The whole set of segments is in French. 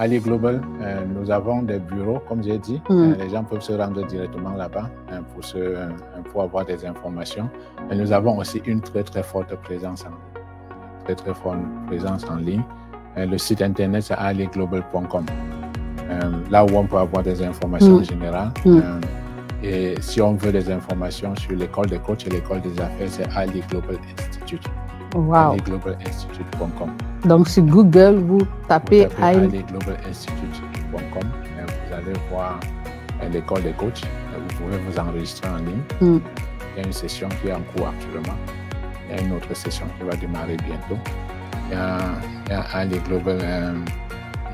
Ali Global, euh, nous avons des bureaux, comme j'ai dit. Mm. Euh, les gens peuvent se rendre directement là-bas euh, pour, se, euh, pour avoir des informations. Et nous avons aussi une très, très forte présence en ligne. Très, très forte présence en ligne. Euh, le site internet, c'est aliglobal.com. Euh, là où on peut avoir des informations Mm. générales. Mm. Euh, et si on veut des informations sur l'école des coachs et l'école des affaires, c'est Ali Global Institute. Wow. Donc, sur Google, vous Vous tapez tapez aliglobalinstitute.com. euh, Vous allez voir euh, l'école des coachs. Euh, Vous pouvez vous enregistrer en ligne. Mm. Il y a une session qui est en cours actuellement. Il y a une autre session qui va démarrer bientôt. Il y a, il y a Ali Global, euh,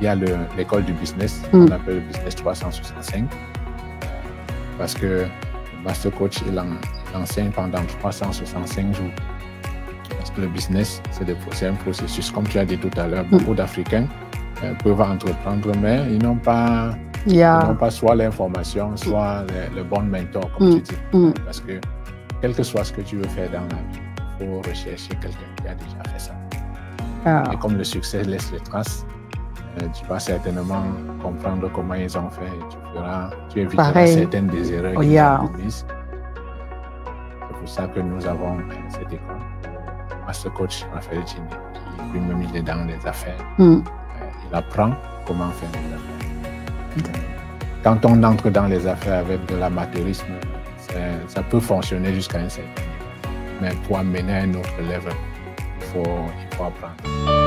il y a le- l'école du business, Mm. qu'on appelle le Business 365. Parce que le Master Coach, il, en- il enseigne pendant 365 jours. Le business, c'est un processus. Comme tu as dit tout à l'heure, beaucoup d'Africains euh, peuvent entreprendre, mais ils n'ont pas, Il y ils a. n'ont pas soit l'information, soit le, le bon mentor, comme Mm. tu dis. Mm. Parce que quel que soit ce que tu veux faire dans la vie, il faut rechercher quelqu'un qui a déjà fait ça. Ah, Et comme le succès laisse les traces, euh, tu vas certainement comprendre comment ils ont fait et tu feras, tu éviteras Pareil. certaines des erreurs Oh, qu'ils yeah. ont commises. C'est pour ça que nous avons euh, cette école. Master Coach Raphaël Gini, qui lui-même il est dans les affaires. mm. Euh, il apprend comment faire les affaires. Quand on entre dans les affaires avec de l'amateurisme, ça peut fonctionner jusqu'à un certain niveau. Mais pour amener à un autre level, il faut, il faut apprendre.